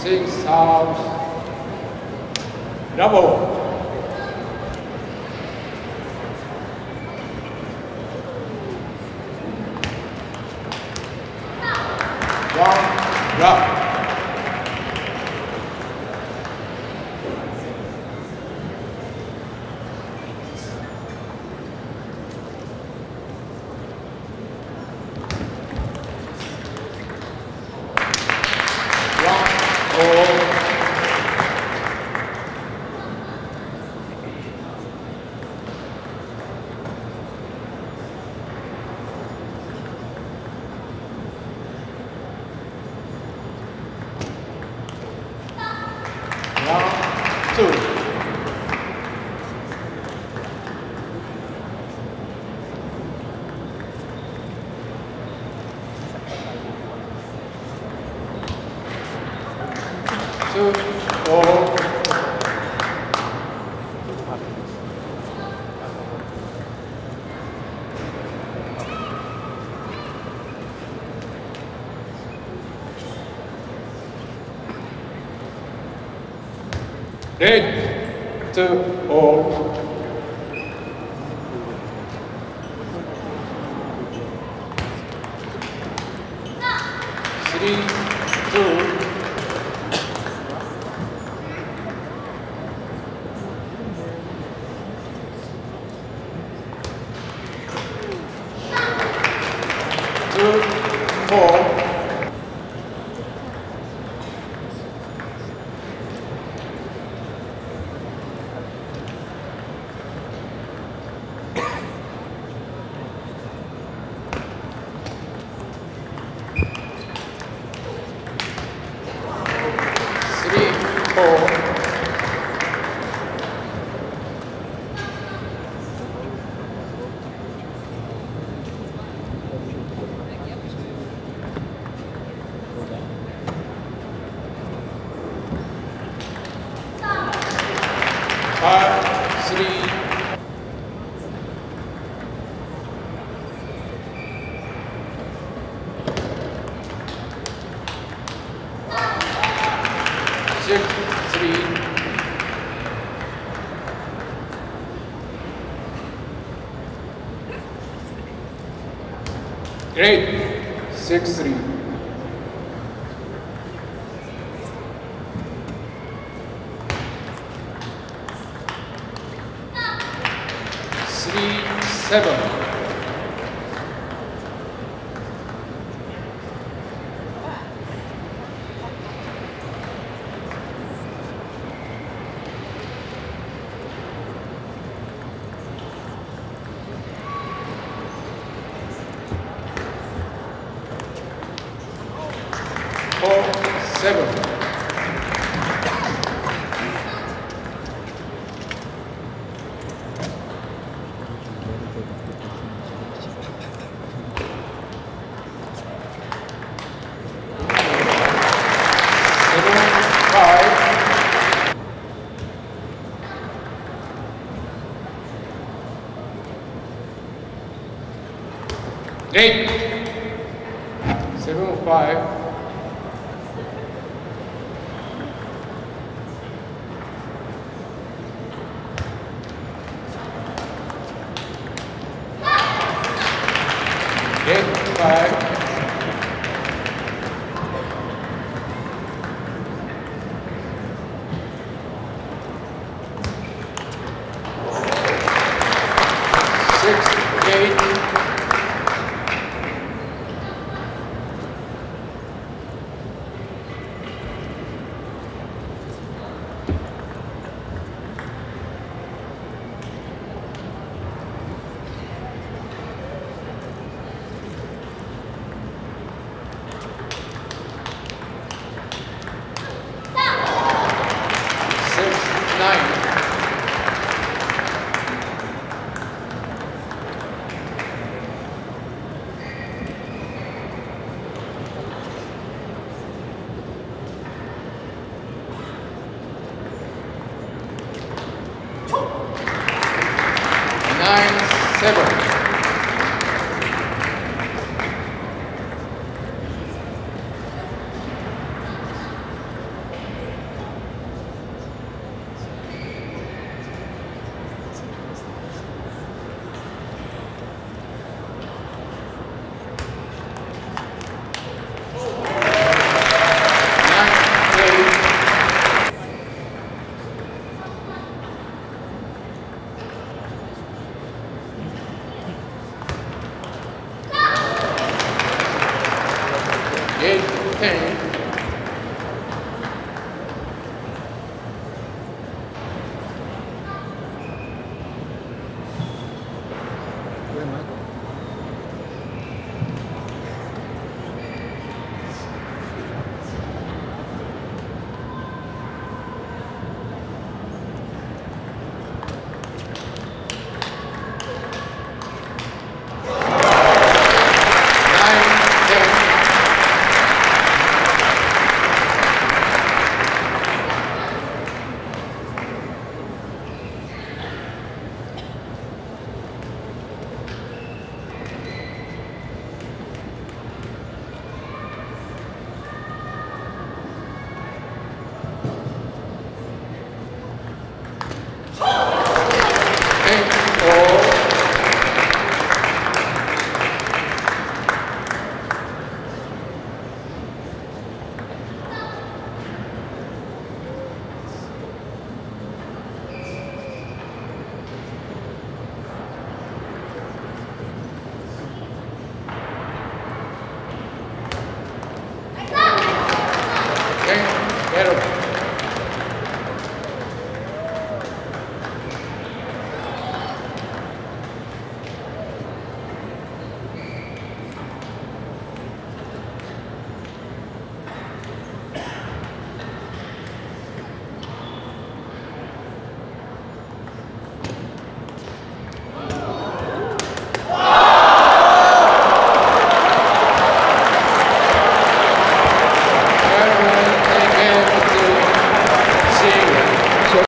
six house, double. One, all. One, two. Eight, two, all. Three, two, four. Three, four. Five, three, six, three, Great. Six, three. Three, seven. Four, seven five. Eight. Seven, five. Eight, five. Six, eight. Six, nine. Nine, seven.